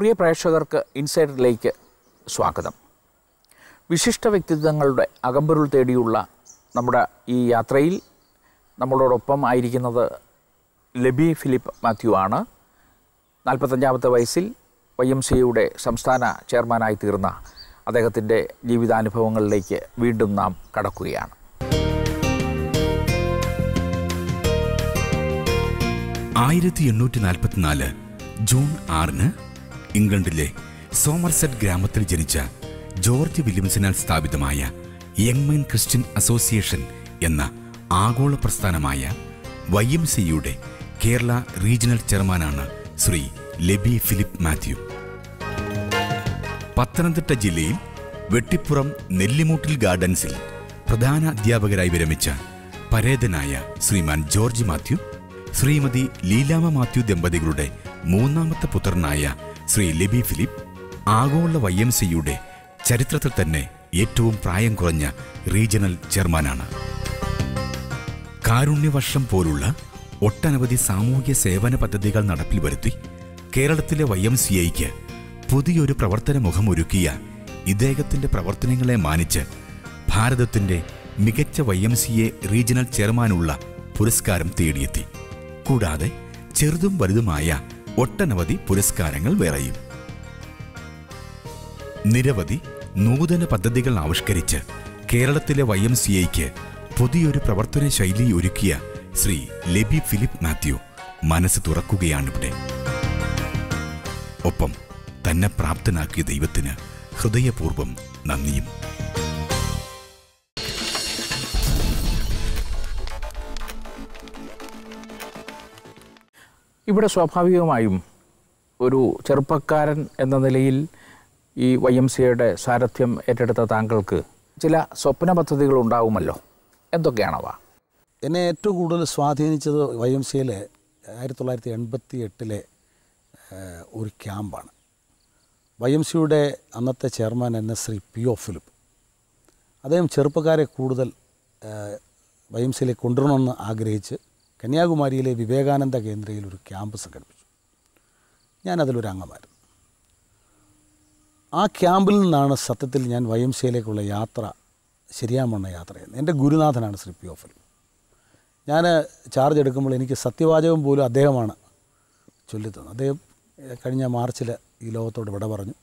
പ്രിയ പ്രേക്ഷകർക്ക് ഇൻസൈഡിലേക്ക് സ്വാഗതം. വിശിഷ്ട വ്യക്തിത്വങ്ങളുടെ അകമ്പരുൾ തേടിയുള്ള നമ്മുടെ ഈ യാത്രയിൽ നമ്മളോടൊപ്പം ആയിരിക്കുന്നത് ലബി ഫിലിപ്പ് മാത്യു ആണ്. നാൽപ്പത്തഞ്ചാമത്തെ വയസ്സിൽ വൈ എം സിയുടെ സംസ്ഥാന ചെയർമാനായി തീർന്ന അദ്ദേഹത്തിന്റെ ജീവിതാനുഭവങ്ങളിലേക്ക് വീണ്ടും നാം കടക്കുകയാണ്. ആയിരത്തി എണ്ണൂറ്റി നാൽപ്പത്തിനാല് ജൂൺ ആറിന് ഇംഗ്ലണ്ടിലെ സോമർസെറ്റ് ഗ്രാമത്തിൽ ജനിച്ച ജോർജ് വില്യംസിനാൽ സ്ഥാപിതമായ യങ്മെൻ ക്രിസ്ത്യൻ അസോസിയേഷൻ എന്ന ആഗോള പ്രസ്ഥാനമായ വൈ എം സിയുടെ കേരള റീജിയണൽ ചെയർമാനാണ് ശ്രീ ലെബി ഫിലിപ്പ് മാത്യു. പത്തനംതിട്ട ജില്ലയിൽ വെട്ടിപ്പുറം നെല്ലിമൂട്ടിൽ ഗാർഡൻസിൽ പ്രധാന അധ്യാപകരായി വിരമിച്ച പരേതനായ ശ്രീമാൻ ജോർജ് മാത്യു ശ്രീമതി ലീലാമ മാത്യു ദമ്പതികളുടെ മൂന്നാമത്തെ പുത്രനായ ശ്രീ ലിബി ഫിലിപ്പ് ആഗോള വൈ എം സിയുടെ ചരിത്രത്തിൽ തന്നെ ഏറ്റവും പ്രായം കുറഞ്ഞ റീജിയണൽ ചെയർമാനാണ്. കാരുണ്യവർഷം പോലുള്ള ഒട്ടനവധി സാമൂഹ്യ സേവന പദ്ധതികൾ നടപ്പിൽ വരുത്തി കേരളത്തിലെ വൈ എം സി ഐക്ക് പുതിയൊരു പ്രവർത്തന മുഖമൊരുക്കിയ ഇദ്ദേഹത്തിന്റെ പ്രവർത്തനങ്ങളെ മാനിച്ച് ഭാരതത്തിന്റെ മികച്ച Y M C A regional ചെയർമാനുള്ള പുരസ്കാരം തേടിയെത്തി. കൂടാതെ ചെറുതും വലുതുമായ ഒട്ടനവധി പുരസ്കാരങ്ങൾ വേറെയും. നിരവധി നൂതന പദ്ധതികൾ ആവിഷ്കരിച്ച് കേരളത്തിലെ വൈ എം സി ഐക്ക് പുതിയൊരു പ്രവർത്തന ശൈലി ഒരുക്കിയ ശ്രീ ലെബി ഫിലിപ്പ് മാത്യു മനസ്സ് തുറക്കുകയാണിവിടെ ഒപ്പം തന്നെ പ്രാപ്തനാക്കിയ ദൈവത്തിന് ഹൃദയപൂർവം നന്ദിയും. ഇവിടെ സ്വാഭാവികമായും ഒരു ചെറുപ്പക്കാരൻ എന്ന നിലയിൽ ഈ വൈ എം സിയുടെ സാരഥ്യം ഏറ്റെടുത്ത താങ്കൾക്ക് ചില സ്വപ്ന പദ്ധതികൾ ഉണ്ടാവുമല്ലോ. എന്തൊക്കെയാണവ? എന്നെ ഏറ്റവും കൂടുതൽ സ്വാധീനിച്ചത് വൈ എം സിയിലെ ആയിരത്തി തൊള്ളായിരത്തി എൺപത്തി എട്ടിലെ ഒരു ക്യാമ്പാണ്. വൈ എം സിയുടെ അന്നത്തെ ചെയർമാൻ എന്ന ശ്രീ പി ഒ ഫിലിപ്പ്. അദ്ദേഹം ചെറുപ്പക്കാരെ കൂടുതൽ വൈ എം സിയിലേക്ക് കൊണ്ടുവരണമെന്ന് ആഗ്രഹിച്ച് കന്യാകുമാരിയിലെ വിവേകാനന്ദ കേന്ദ്രയിൽ ഒരു ക്യാമ്പ് സംഘടിപ്പിച്ചു. ഞാനതിലൊരു അംഗമായിരുന്നു. ആ ക്യാമ്പിൽ നിന്നാണ് സത്യത്തിൽ ഞാൻ വൈ എം സിയിലേക്കുള്ള യാത്ര ശരിയാമണ്ണ യാത്ര ചെയ്യുന്നത്. എന്റെ ഗുരുനാഥനാണ് ശ്രീ പി ഓഫൽ ഞാൻ ചാർജ് എടുക്കുമ്പോൾ എനിക്ക് സത്യവാചകം പോലും അദ്ദേഹമാണ് ചൊല്ലിത്തന്നത്. അദ്ദേഹം കഴിഞ്ഞ മാർച്ചിൽ ഈ ലോകത്തോട് വിട പറഞ്ഞു.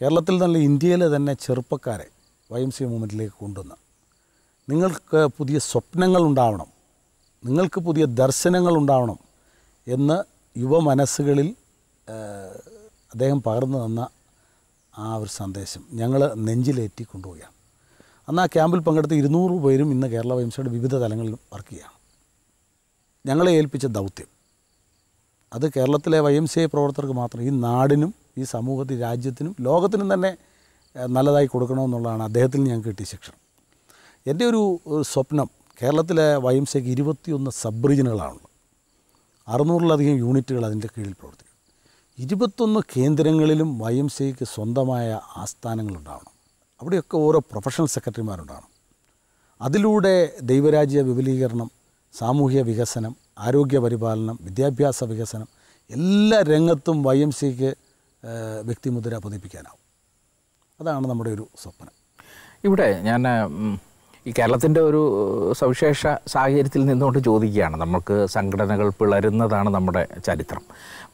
കേരളത്തിൽ നല്ല ഇന്ത്യയിലെ തന്നെ ചെറുപ്പക്കാരെ വൈ എം സി മൂവ്മെന്റിലേക്ക് കൊണ്ടുവന്ന് നിങ്ങൾക്ക് പുതിയ സ്വപ്നങ്ങൾ ഉണ്ടാവണം നിങ്ങൾക്ക് പുതിയ ദർശനങ്ങൾ ഉണ്ടാവണം എന്ന് യുവ മനസ്സുകളിൽ അദ്ദേഹം പകർന്നു തന്ന ആ ഒരു സന്ദേശം ഞങ്ങൾ നെഞ്ചിലേറ്റി കൊണ്ടുപോവുകയാണ്. അന്ന് ആ ക്യാമ്പിൽ പങ്കെടുത്ത ഇരുന്നൂറ് പേരും ഇന്ന് കേരള വൈംസയുടെ വിവിധ തലങ്ങളിൽ വർക്ക് ചെയ്യുകയാണ്. ഞങ്ങളെ ഏൽപ്പിച്ച ദൗത്യം. അത് കേരളത്തിലെ വൈ പ്രവർത്തകർക്ക് മാത്രം ഈ നാടിനും ഈ സമൂഹത്തിൽ രാജ്യത്തിനും ലോകത്തിനും തന്നെ നല്ലതായി കൊടുക്കണമെന്നുള്ളതാണ് അദ്ദേഹത്തിൽ ഞങ്ങൾക്ക് കിട്ടിയ ശിക്ഷണം. എന്റെ ഒരു സ്വപ്നം കേരളത്തിലെ വൈ എം സിക്ക് ഇരുപത്തിയൊന്ന് സബ് റീജിയനുകളാണുള്ളത് അറുന്നൂറിലധികം യൂണിറ്റുകൾ അതിന്റെ കീഴിൽ പ്രവർത്തിക്കും. ഇരുപത്തൊന്ന് കേന്ദ്രങ്ങളിലും വൈ എം സിക്ക് സ്വന്തമായ ആസ്ഥാനങ്ങളുണ്ടാവണം. അവിടെയൊക്കെ ഓരോ പ്രൊഫഷണൽ സെക്രട്ടറിമാരുണ്ടാവണം. അതിലൂടെ ദൈവരാജ്യ വിപുലീകരണം സാമൂഹ്യ വികസനം ആരോഗ്യ പരിപാലനം വിദ്യാഭ്യാസ വികസനം എല്ലാ രംഗത്തും വൈ എം സിക്ക് വ്യക്തിമുദ്ര പതിപ്പിക്കാനാവും. അതാണ് നമ്മുടെ ഒരു സ്വപ്നം. ഇവിടെ ഞാൻ ഈ കേരളത്തിന്റെ ഒരു സവിശേഷ സാഹചര്യത്തിൽ നിന്നുകൊണ്ട് ചോദിക്കുകയാണ്. നമുക്ക് സംഘടനകൾ പിളരുന്നതാണ് നമ്മുടെ ചരിത്രം.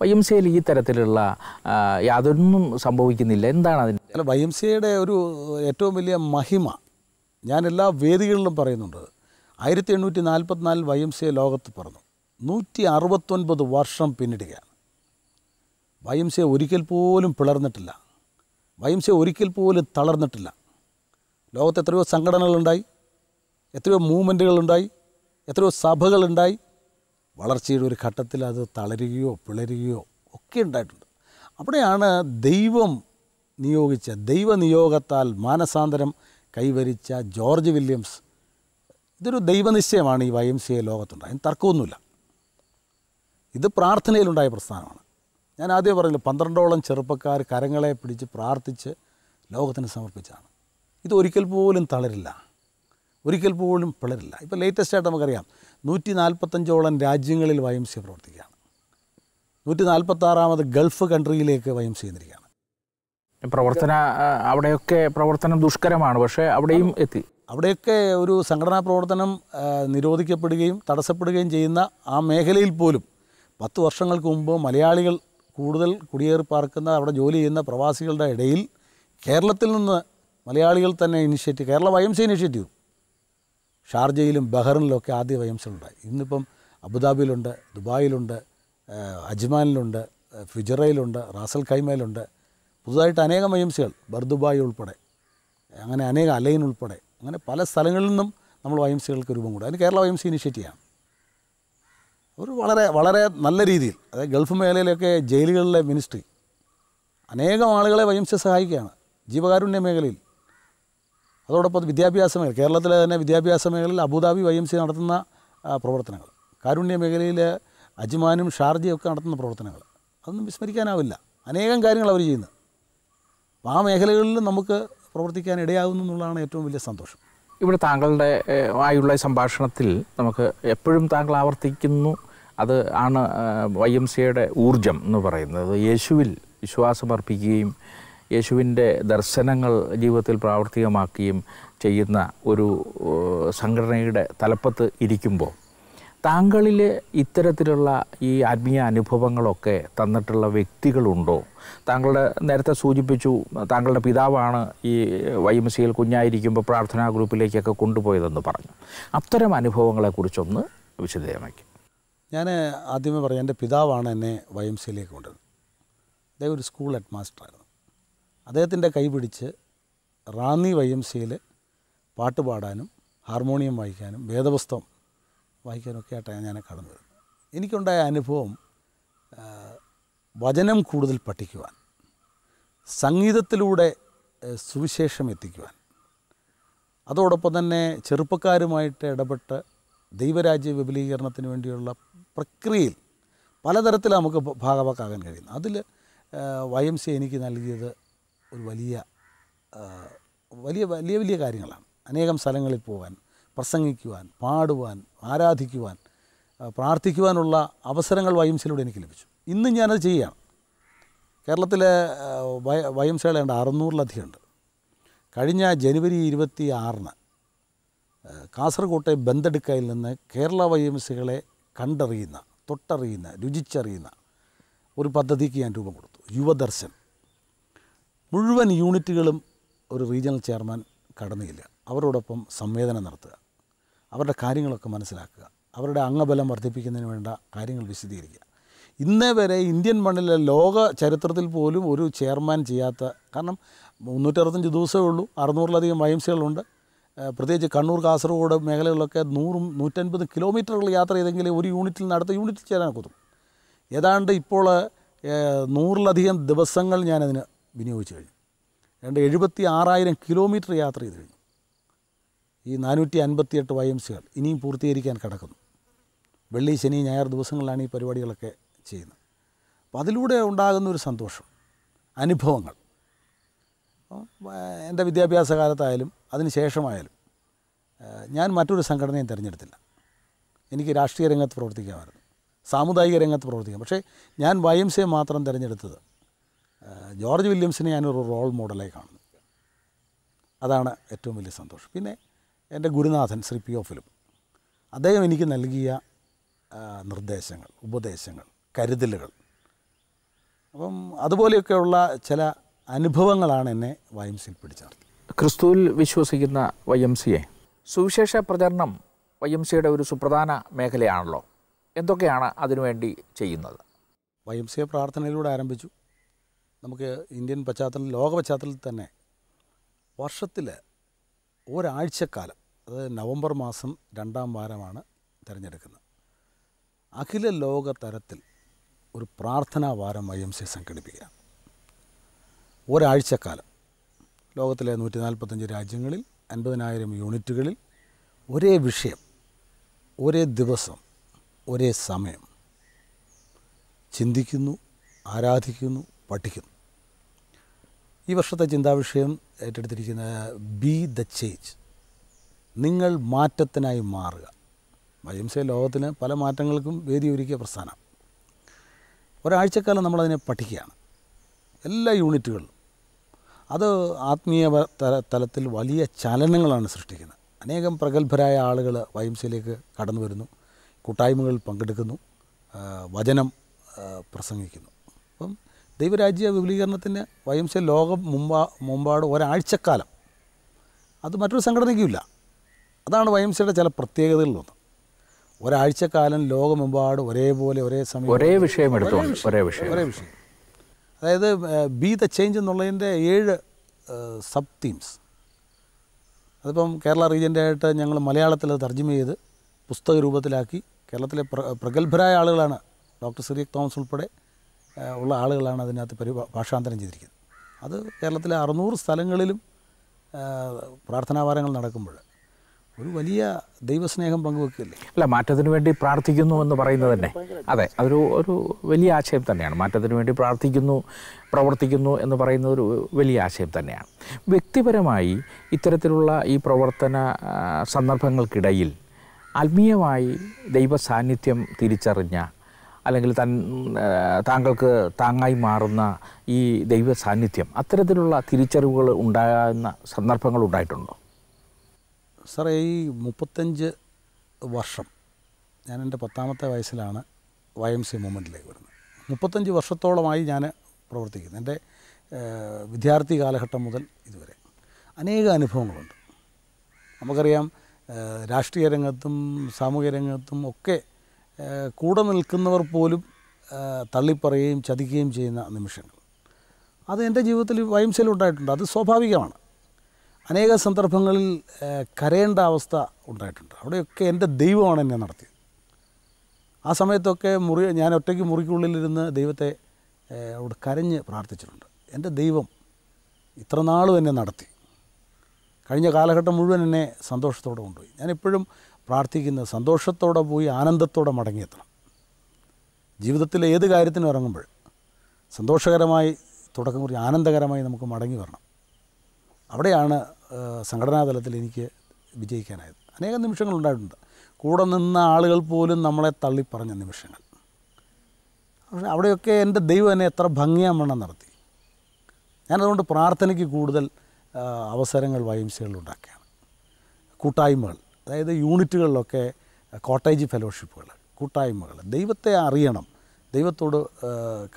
വൈ എം സിയിൽ ഈ തരത്തിലുള്ള യാതൊന്നും സംഭവിക്കുന്നില്ല. എന്താണ് അതിന് അല്ല വൈ എം സിയുടെ ഒരു ഏറ്റവും വലിയ മഹിമ ഞാൻ എല്ലാ വേദികളിലും പറയുന്നുണ്ട്. ആയിരത്തി എണ്ണൂറ്റി നാൽപ്പത്തിനാലിൽ വൈ എം സി ലോകത്ത് പറഞ്ഞു നൂറ്റി അറുപത്തൊൻപത് വർഷം പിന്നിടുകയാണ്. വൈ എം സി ഒരിക്കൽ പോലും പിളർന്നിട്ടില്ല. വൈ എം സി ഒരിക്കൽ പോലും തളർന്നിട്ടില്ല. ലോകത്ത് എത്രയോ സംഘടനകളുണ്ടായി. എത്രയോ മൂവ്മെന്റുകളുണ്ടായി എത്രയോ സഭകളുണ്ടായി. വളർച്ചയുടെ ഒരു ഘട്ടത്തിൽ അത് തളരുകയോ പിളരുകയോ ഒക്കെ ഉണ്ടായിട്ടുണ്ട്. അവിടെയാണ് ദൈവം നിയോഗിച്ച ദൈവനിയോഗത്താൽ മാനസാന്തരം കൈവരിച്ച ജോർജ് വില്യംസ്. ഇതൊരു ദൈവനിശ്ചയമാണ് ഈ വൈ എം സി എ ലോകത്തുണ്ടായത് തർക്കമൊന്നുമില്ല. ഇത് പ്രാർത്ഥനയിലുണ്ടായ പ്രസ്ഥാനമാണ്. ഞാൻ ആദ്യം പറഞ്ഞില്ല പന്ത്രണ്ടോളം ചെറുപ്പക്കാർ കരങ്ങളെ പിടിച്ച് പ്രാർത്ഥിച്ച് ലോകത്തിന് സമർപ്പിച്ചാണ് ഇത് ഒരിക്കൽ പോലും തളരില്ല. ഒരിക്കൽ പോലും പിളരില്ല. ഇപ്പോൾ ലേറ്റസ്റ്റ് ആയിട്ട് നമുക്കറിയാം നൂറ്റി നാൽപ്പത്തഞ്ചോളം രാജ്യങ്ങളിൽ വൈ എം സി പ്രവർത്തിക്കുകയാണ്. നൂറ്റി നാൽപ്പത്താറാമത് ഗൾഫ് കൺട്രിയിലേക്ക് വൈ എം സി എന്നിരിക്കുകയാണ് പ്രവർത്തന അവിടെയൊക്കെ പ്രവർത്തനം ദുഷ്കരമാണ്. പക്ഷേ അവിടെയും എത്തി. അവിടെയൊക്കെ ഒരു സംഘടനാ പ്രവർത്തനം നിരോധിക്കപ്പെടുകയും തടസ്സപ്പെടുകയും ചെയ്യുന്ന ആ മേഖലയിൽ പോലും പത്ത് വർഷങ്ങൾക്ക് മുമ്പ് മലയാളികൾ കൂടുതൽ കുടിയേറി പാർക്കുന്ന അവിടെ ജോലി ചെയ്യുന്ന പ്രവാസികളുടെ ഇടയിൽ കേരളത്തിൽ നിന്ന് മലയാളികൾ തന്നെ initiative Kerala Y M C initiative ഷാർജയിലും ബഹറിനിലൊക്കെ ആദ്യ വൈ എം സി ഉണ്ടായി ഇന്നിപ്പം അബുദാബിയിലുണ്ട് ദുബായിലുണ്ട് അജ്മാനിലുണ്ട് ഫിജറയിലുണ്ട് റാസൽ ഖൈമയിലുണ്ട്. പുതുതായിട്ട് അനേകം വൈ എം സികൾ ബർദുബായ് ഉൾപ്പെടെ അങ്ങനെ അനേകം അലൈൻ ഉൾപ്പെടെ അങ്ങനെ പല സ്ഥലങ്ങളിൽ നിന്നും നമ്മൾ വൈ എം സികൾക്ക് രൂപം കൂടും അതിന് കേരള വൈ എം സി ഇനിഷ്യേറ്റീവാണ് ഒരു വളരെ വളരെ നല്ല രീതിയിൽ അതായത് ഗൾഫ് മേഖലയിലൊക്കെ ജയിലുകളിലെ മിനിസ്ട്രി അനേകം ആളുകളെ വൈ എം സി സഹായിക്കുകയാണ്. ജീവകാരുണ്യ മേഖലയിൽ അതോടൊപ്പം വിദ്യാഭ്യാസ മേഖല കേരളത്തിലെ തന്നെ വിദ്യാഭ്യാസ മേഖലയിൽ അബുദാബി വൈ എം സി നടത്തുന്ന പ്രവർത്തനങ്ങൾ കാരുണ്യ മേഖലയിൽ അജ്മാനും ഷാർജയും ഒക്കെ നടത്തുന്ന പ്രവർത്തനങ്ങൾ അതൊന്നും വിസ്മരിക്കാനാവില്ല. അനേകം കാര്യങ്ങൾ അവർ ചെയ്യുന്നത് അപ്പോൾ ആ മേഖലകളിൽ നമുക്ക് പ്രവർത്തിക്കാൻ ഇടയാകുന്നു എന്നുള്ളതാണ് ഏറ്റവും വലിയ സന്തോഷം. ഇവിടെ താങ്കളുടെ ആയുള്ള സംഭാഷണത്തിൽ നമുക്ക് എപ്പോഴും താങ്കൾ ആവർത്തിക്കുന്നു. അത് ആണ് വൈ എം സിയുടെ ഊർജം എന്ന് പറയുന്നത്. യേശുവിൽ വിശ്വാസമർപ്പിക്കുകയും യേശുവിന്റെ ദർശനങ്ങൾ ജീവിതത്തിൽ പ്രാവർത്തികമാക്കുകയും ചെയ്യുന്ന ഒരു സംഘടനയുടെ തലപ്പത്ത് ഇരിക്കുമ്പോൾ താങ്കളിൽ ഇത്തരത്തിലുള്ള ഈ ആത്മീയ അനുഭവങ്ങളൊക്കെ തന്നിട്ടുള്ള വ്യക്തികളുണ്ടോ? താങ്കളുടെ നേരത്തെ സൂചിപ്പിച്ചു താങ്കളുടെ പിതാവാണ് ഈ വൈ എം സിയിൽ കുഞ്ഞായിരിക്കുമ്പോൾ പ്രാർത്ഥനാ ഗ്രൂപ്പിലേക്കൊക്കെ കൊണ്ടുപോയതെന്ന് പറഞ്ഞു. അത്തരം അനുഭവങ്ങളെക്കുറിച്ചൊന്ന് വിശദീകരിക്കും. ഞാൻ ആദ്യമേ പറയാം എന്റെ പിതാവാണ് എന്നെ വൈ എം സിയിലേക്ക് കൊണ്ടുവന്നത്. അദ്ദേഹം ഒരു സ്കൂൾ ഹെഡ് മാസ്റ്ററായിരുന്നു അദ്ദേഹത്തിന്റെ കൈ പിടിച്ച് റാന്നി വൈ എം സിയിൽ പാട്ട് പാടാനും ഹാർമോണിയം വായിക്കാനും വേദപുസ്തകം വായിക്കാനൊക്കെ ആയിട്ടാണ് ഞാൻ കടന്നു വരുന്നത് എനിക്കുണ്ടായ അനുഭവം വചനം കൂടുതൽ പഠിക്കുവാൻ സംഗീതത്തിലൂടെ സുവിശേഷം എത്തിക്കുവാൻ അതോടൊപ്പം തന്നെ ചെറുപ്പക്കാരുമായിട്ട് ഇടപെട്ട് ദൈവരാജ്യ വിപുലീകരണത്തിന് വേണ്ടിയുള്ള പ്രക്രിയയിൽ പലതരത്തിൽ നമുക്ക് ഭാഗവാക്കാകാൻ കഴിയുന്നു. അതിൽ വൈ എം സി എനിക്ക് നൽകിയത് ഒരു വലിയ വലിയ വലിയ വലിയ കാര്യങ്ങളാണ്. അനേകം സ്ഥലങ്ങളിൽ പോകാൻ പ്രസംഗിക്കുവാൻ പാടുവാൻ ആരാധിക്കുവാൻ പ്രാർത്ഥിക്കുവാനുള്ള അവസരങ്ങൾ വൈംസയിലൂടെ എനിക്ക് ലഭിച്ചു. ഇന്നും ഞാനത് ചെയ്യുകയാണ്. കേരളത്തിലെ വയ വൈ വൈ എം അറുന്നൂറിലധികം ഉണ്ട് കഴിഞ്ഞ ജനുവരി ഇരുപത്തി ആറിന് കാസർകോട്ടെ ബന്ധെടുക്കയിൽ നിന്ന് കേരള വൈംസികളെ കണ്ടറിയുന്ന തൊട്ടറിയുന്ന രുചിച്ചറിയുന്ന ഒരു പദ്ധതിക്ക് ഞാൻ രൂപം കൊടുത്തു. യുവദർശൻ. മുഴുവൻ യൂണിറ്റുകളും ഒരു റീജിയണൽ ചെയർമാൻ കടന്നില്ല. അവരോടൊപ്പം സംവേദനം നടത്തുക. അവരുടെ കാര്യങ്ങളൊക്കെ മനസ്സിലാക്കുക. അവരുടെ അംഗബലം വർദ്ധിപ്പിക്കുന്നതിന് വേണ്ട കാര്യങ്ങൾ വിശദീകരിക്കുക. ഇന്നേ വരെ ഇന്ത്യൻ മണ്ണിലെ ലോക ചരിത്രത്തിൽ പോലും ഒരു ചെയർമാൻ ചെയ്യാത്ത കാരണം മുന്നൂറ്ററുപത്തഞ്ച് ദിവസമേ ഉള്ളൂ. അറുന്നൂറിലധികം വൈംസികളുണ്ട് പ്രത്യേകിച്ച് കണ്ണൂർ കാസർഗോഡ് മേഖലകളിലൊക്കെ നൂറും നൂറ്റൻപത് കിലോമീറ്ററുകൾ യാത്ര ചെയ്തെങ്കിൽ ഒരു യൂണിറ്റിൽ നിന്ന് അടുത്ത യൂണിറ്റിൽ ചേരാൻ ഏതാണ്ട് ഇപ്പോൾ നൂറിലധികം ദിവസങ്ങൾ ഞാനതിന് വിനിയോഗിച്ചു കഴിഞ്ഞു. ഏതാണ്ട് എഴുപത്തി ആറായിരം കിലോമീറ്റർ യാത്ര ചെയ്ത് കഴിഞ്ഞു. ഈ നാനൂറ്റി അൻപത്തിയെട്ട് വൈ എം സികൾ ഇനിയും പൂർത്തീകരിക്കാൻ കിടക്കുന്നു. വെള്ളി ശനി ഞായർ ദിവസങ്ങളിലാണ് ഈ പരിപാടികളൊക്കെ ചെയ്യുന്നത്. അപ്പോൾ അതിലൂടെ ഉണ്ടാകുന്ന ഒരു സന്തോഷം അനുഭവങ്ങൾ. എന്റെ വിദ്യാഭ്യാസ കാലത്തായാലും അതിന് ശേഷമായാലും ഞാൻ മറ്റൊരു സംഘടനയും തിരഞ്ഞെടുത്തില്ല. എനിക്ക് രാഷ്ട്രീയ രംഗത്ത് പ്രവർത്തിക്കാമായിരുന്നു. സാമുദായിക രംഗത്ത് പ്രവർത്തിക്കാം. പക്ഷേ ഞാൻ വൈ എം സിയെ മാത്രം തിരഞ്ഞെടുത്തത് ജോർജ് വില്യംസിനെ ഞാനൊരു റോൾ മോഡലായി കാണുന്നു. അതാണ് ഏറ്റവും വലിയ സന്തോഷം. പിന്നെ എന്റെ ഗുരുനാഥൻ ശ്രീ പി ഒ ഫിലിം അദ്ദേഹം എനിക്ക് നൽകിയ നിർദ്ദേശങ്ങൾ ഉപദേശങ്ങൾ കരുതലുകൾ. അപ്പം അതുപോലെയൊക്കെയുള്ള ചില അനുഭവങ്ങളാണ് എന്നെ വൈ എം സിയിൽ പിടിച്ചത് ക്രിസ്തുവിൽ വിശ്വസിക്കുന്ന വൈ എം സിയെ സുവിശേഷ പ്രചരണം വൈ എം സിയുടെ ഒരു സുപ്രധാന മേഖലയാണല്ലോ. എന്തൊക്കെയാണ് അതിനുവേണ്ടി ചെയ്യുന്നത്? വൈ എം സിയെ പ്രാർത്ഥനയിലൂടെ ആരംഭിച്ചു. നമുക്ക് ഇന്ത്യൻ പശ്ചാത്തലത്തിൽ ലോക പശ്ചാത്തലത്തിൽ തന്നെ വർഷത്തിൽ ഒരാഴ്ചക്കാലം അതായത് നവംബർ മാസം രണ്ടാം വാരമാണ് തിരഞ്ഞെടുക്കുന്നത്. അഖില ലോക തരത്തിൽ ഒരു പ്രാർത്ഥനാ വാരം ഐ എം സി സംഘടിപ്പിക്കുക ഒരാഴ്ചക്കാലം. ലോകത്തിലെ നൂറ്റി നാൽപ്പത്തഞ്ച് രാജ്യങ്ങളിൽ അൻപതിനായിരം യൂണിറ്റുകളിൽ ഒരേ വിഷയം ഒരേ ദിവസം ഒരേ സമയം. ചിന്തിക്കുന്നു ആരാധിക്കുന്നു പഠിക്കുന്നു ഈ വർഷത്തെ ചിന്താവിഷയം ഏറ്റെടുത്തിരിക്കുന്ന ബി ദ ചേഞ്ച് നിങ്ങൾ മാറ്റത്തിനായി മാറുക. വൈ എം ലോകത്തിന് പല മാറ്റങ്ങൾക്കും വേദി ഒരുക്കിയ പ്രസ്ഥാനം. ഒരാഴ്ചക്കാലം നമ്മളതിനെ പഠിക്കുകയാണ്. എല്ലാ യൂണിറ്റുകളിലും. അത് ആത്മീയ തല തലത്തിൽ വലിയ ചലനങ്ങളാണ് സൃഷ്ടിക്കുന്നത്. അനേകം പ്രഗത്ഭരായ ആളുകൾ വൈംസയിലേക്ക് കടന്നു വരുന്നു. കൂട്ടായ്മകളിൽ പങ്കെടുക്കുന്നു. വചനം പ്രസംഗിക്കുന്നു. അപ്പം ദൈവരാജ്യ വിപുലീകരണത്തിന് വൈംസ ലോകം മുമ്പാ മുമ്പാട് ഒരാഴ്ചക്കാലം. അത് മറ്റൊരു സംഘടനയ്ക്കുമില്ല. അതാണ് വൈംസയുടെ ചില പ്രത്യേകതകളിലൊന്ന്. ഒരാഴ്ചക്കാലം ലോകമെമ്പാട് ഒരേപോലെ ഒരേ സമയം ഒരേ വിഷയം എടുത്തുകൊണ്ട് ഒരേ വിഷയം ഒരേ വിഷയം. അതായത് ബി ദ ചേഞ്ച് എന്നുള്ളതിന്റെ ഏഴ് സബ് തീംസ്. അതിപ്പം കേരള റീജിയന്റെ ആയിട്ട് ഞങ്ങൾ മലയാളത്തിൽ അത് തർജമ ചെയ്ത് പുസ്തക രൂപത്തിലാക്കി കേരളത്തിലെ പ്ര പ്രഗത്ഭരായ ആളുകളാണ് ഡോക്ടർ സിറിയക് തോമസ് ഉൾപ്പെടെ ഉള്ള ആളുകളാണ് അതിനകത്ത് പരി ഭാഷാന്തരം ചെയ്തിരിക്കുന്നത്. അത് കേരളത്തിലെ അറുന്നൂറ് സ്ഥലങ്ങളിലും പ്രാർത്ഥനാവാരങ്ങൾ നടക്കുമ്പോൾ ഒരു വലിയ ദൈവസ്നേഹം പങ്കുവെക്കില്ലേ അല്ല മാറ്റത്തിന് വേണ്ടി പ്രാർത്ഥിക്കുന്നു എന്ന് പറയുന്നത് തന്നെ. അതെ അതൊരു ഒരു വലിയ ആശയം തന്നെയാണ്. മാറ്റത്തിന് വേണ്ടി പ്രാർത്ഥിക്കുന്നു പ്രവർത്തിക്കുന്നു എന്ന് പറയുന്ന ഒരു വലിയ ആശയം തന്നെയാണ്. വ്യക്തിപരമായി ഇത്തരത്തിലുള്ള ഈ പ്രവർത്തന സന്ദർഭങ്ങൾക്കിടയിൽ ആത്മീയമായി ദൈവ സാന്നിധ്യം തിരിച്ചറിഞ്ഞ അല്ലെങ്കിൽ തൻ താങ്കൾക്ക് താങ്ങായി മാറുന്ന ഈ ദൈവ സാന്നിധ്യം അത്തരത്തിലുള്ള തിരിച്ചറിവുകൾ ഉണ്ടാകുന്ന സന്ദർഭങ്ങൾ ഉണ്ടായിട്ടുണ്ടോ? സാറേ ഈ മുപ്പത്തഞ്ച് വർഷം ഞാൻ എന്റെ പത്താമത്തെ വയസ്സിലാണ് വൈ എം സി മൂവ്മെന്റിലേക്ക് വരുന്നത്. മുപ്പത്തഞ്ച് വർഷത്തോളമായി ഞാൻ പ്രവർത്തിക്കുന്നു. എന്റെ വിദ്യാർത്ഥി കാലഘട്ടം മുതൽ ഇതുവരെ അനേക അനുഭവങ്ങളുണ്ട്. നമുക്കറിയാം രാഷ്ട്രീയ രംഗത്തും സാമൂഹ്യ രംഗത്തും ഒക്കെ കൂടെ നിൽക്കുന്നവർ പോലും തള്ളിപ്പറയുകയും ചതിക്കുകയും ചെയ്യുന്ന നിമിഷങ്ങൾ. അത് എന്റെ ജീവിതത്തിൽ വൈംസയിലുണ്ടായിട്ടുണ്ട് അത് സ്വാഭാവികമാണ്. അനേക സന്ദർഭങ്ങളിൽ കരയേണ്ട അവസ്ഥ ഉണ്ടായിട്ടുണ്ട്. അവിടെയൊക്കെ എന്റെ ദൈവമാണ് എന്നെ നടത്തിയത്. ആ സമയത്തൊക്കെ മുറി ഞാൻ ഒറ്റയ്ക്ക് മുറിക്കുള്ളിലിരുന്ന് ദൈവത്തെ അവിടെ കരഞ്ഞ് പ്രാർത്ഥിച്ചിട്ടുണ്ട്. എന്റെ ദൈവം ഇത്ര നാളും എന്നെ നടത്തി. കഴിഞ്ഞ കാലഘട്ടം മുഴുവൻ എന്നെ സന്തോഷത്തോടെ കൊണ്ടുപോയി. ഞാനിപ്പോഴും പ്രാർത്ഥിക്കുന്നത് സന്തോഷത്തോടെ പോയി ആനന്ദത്തോടെ മടങ്ങിയെത്തണം. ജീവിതത്തിൽ ഏത് കാര്യത്തിനും ഇറങ്ങുമ്പോൾ സന്തോഷകരമായി തുടക്കം കുറിച്ച് ആനന്ദകരമായി നമുക്ക് മടങ്ങി വരണം. അവിടെയാണ് സംഘടനാ തലത്തിൽ എനിക്ക് വിജയിക്കാനായത്. അനേകം നിമിഷങ്ങൾ ഉണ്ടായിട്ടുണ്ട്. കൂടെ നിന്ന ആളുകൾ പോലും നമ്മളെ തള്ളിപ്പറഞ്ഞ നിമിഷങ്ങൾ. പക്ഷേ അവിടെയൊക്കെ എന്റെ ദൈവം എന്നെ എത്ര ഭംഗിയാമണ്ണം നടത്തി. ഞാനതുകൊണ്ട് പ്രാർത്ഥനയ്ക്ക് കൂടുതൽ അവസരങ്ങൾ വൈംസകളിൽ ഉണ്ടാക്കുകയാണ്. കൂട്ടായ്മകൾ. അതായത് യൂണിറ്റുകളിലൊക്കെ കോട്ടേജ് ഫെലോഷിപ്പുകൾ കൂട്ടായ്മകൾ ദൈവത്തെ അറിയണം ദൈവത്തോട്